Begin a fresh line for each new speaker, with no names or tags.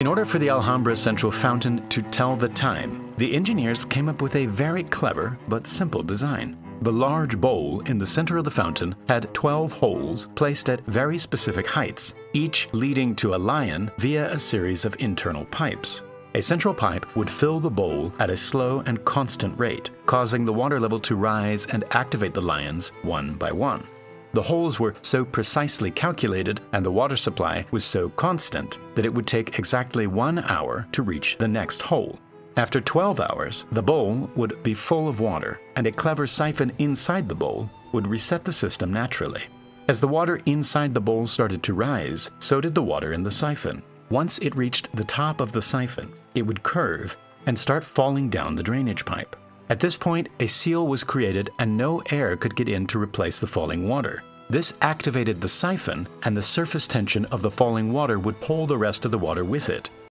In order for the Alhambra central fountain to tell the time, the engineers came up with a very clever but simple design. The large bowl in the center of the fountain had 12 holes placed at very specific heights, each leading to a lion via a series of internal pipes. A central pipe would fill the bowl at a slow and constant rate, causing the water level to rise and activate the lions one by one. The holes were so precisely calculated and the water supply was so constant that it would take exactly one hour to reach the next hole. After 12 hours, the bowl would be full of water, and a clever siphon inside the bowl would reset the system naturally. As the water inside the bowl started to rise, so did the water in the siphon. Once it reached the top of the siphon, it would curve and start falling down the drainage pipe. At this point, a seal was created and no air could get in to replace the falling water. This activated the siphon, and the surface tension of the falling water would pull the rest of the water with it.